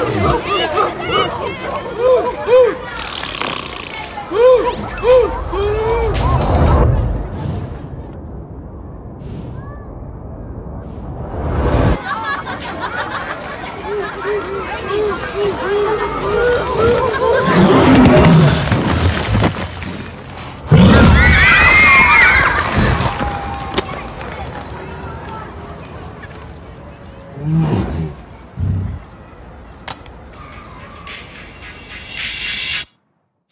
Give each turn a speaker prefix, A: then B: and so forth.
A: Ooh.